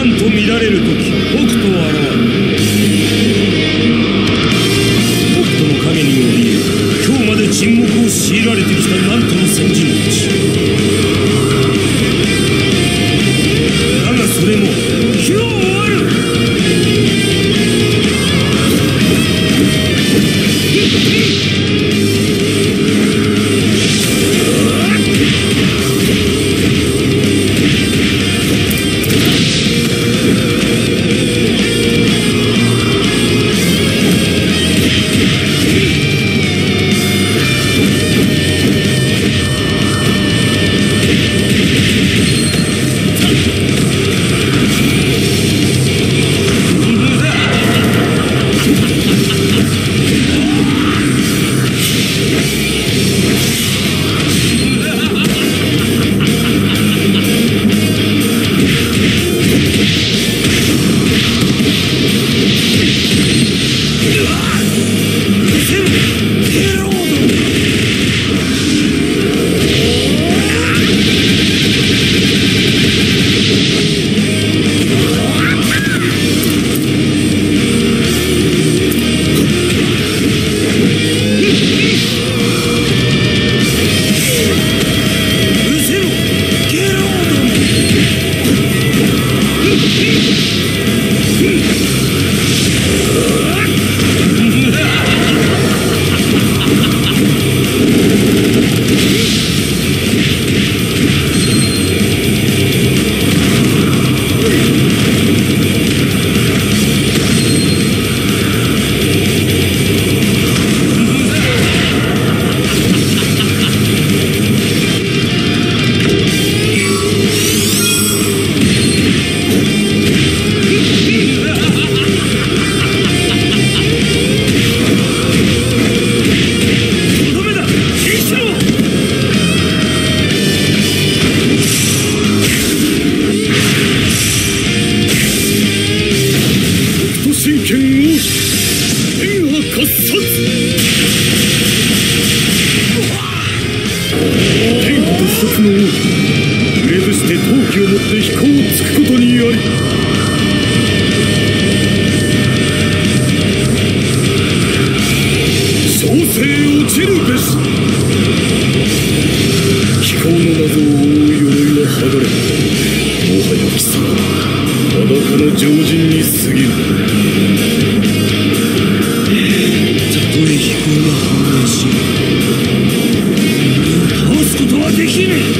乱と見られる時北斗現る北斗の影により今日まで沈黙を強いられてきた Jimmy!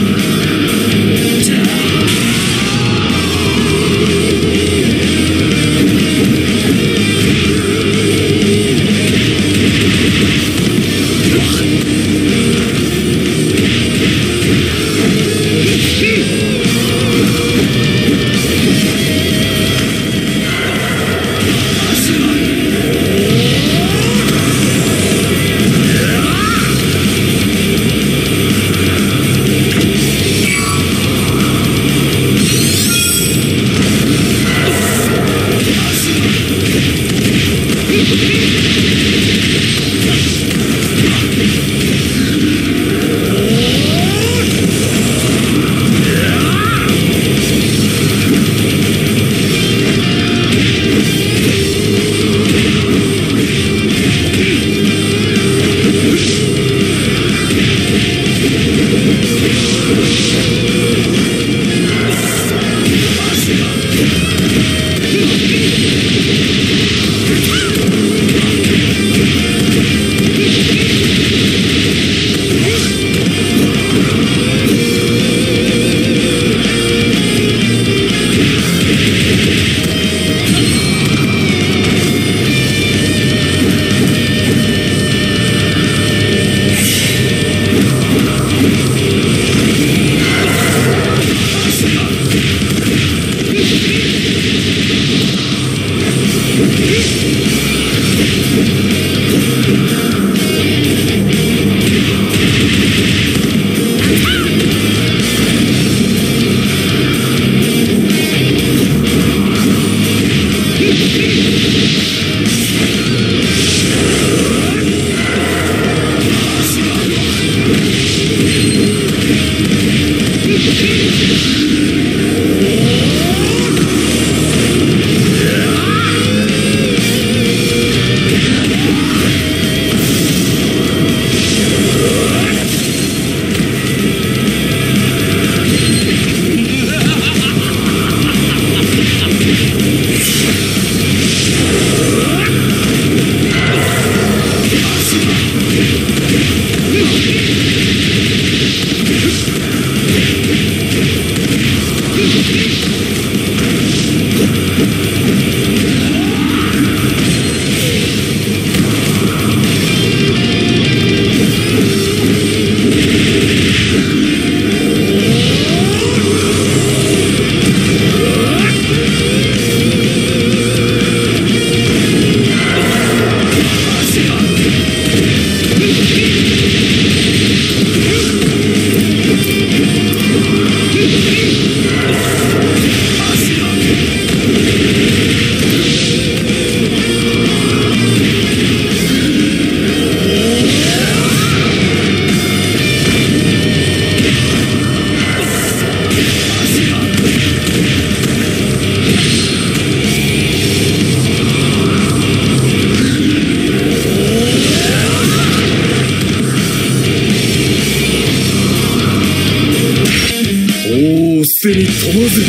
背に飛ばず貴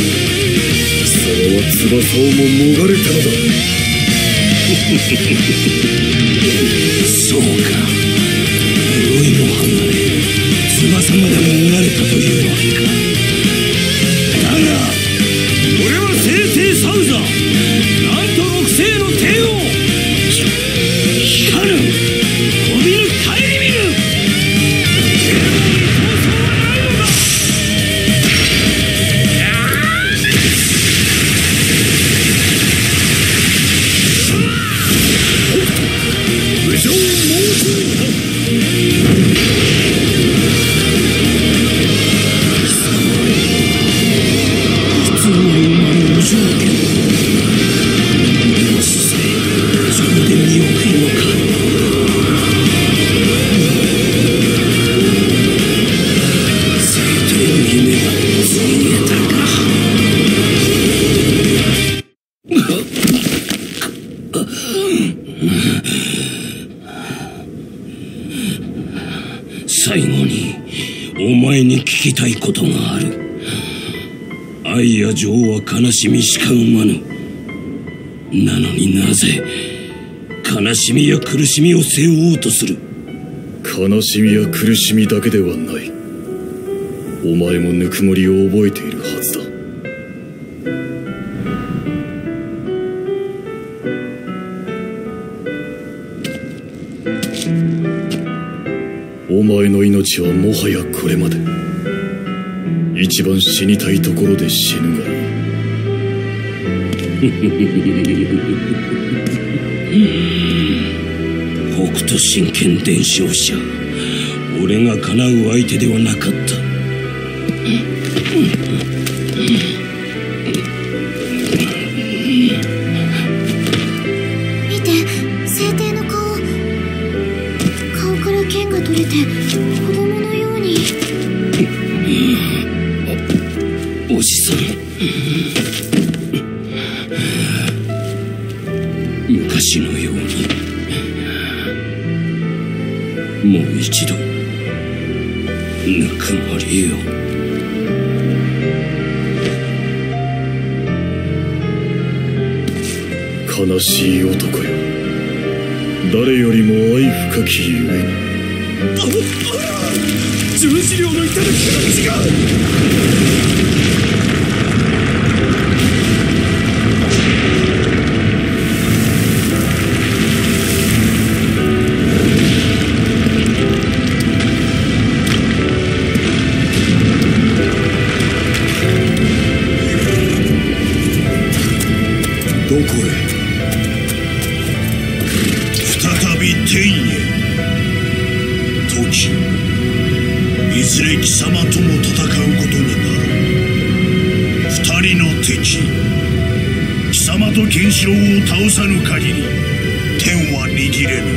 様は翼をも逃れたのだ。そうか最後にお前に聞きたいことがある。愛や情は悲しみしか生まぬ。なのになぜ悲しみや苦しみを背負おうとする。悲しみや苦しみだけではない。お前もぬくもりを覚えているはずだ。前の命はもはやこれまで。一番死にたいところで死ぬが。いい北斗神拳伝承者俺が叶う相手ではなかった。から剣が取れて子供のように。おじさん。昔のように。もう一度。ぬくもりを。悲しい男よ。誰よりも愛深きゆえに十字領の頂きが違うどこへ？再び天へ。貴様とも戦うことになろう二人の敵。貴様とケンシロウを倒さぬ限り天は握れぬ。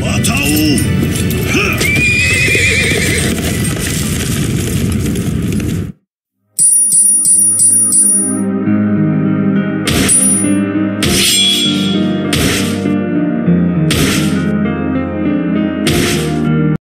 また会おう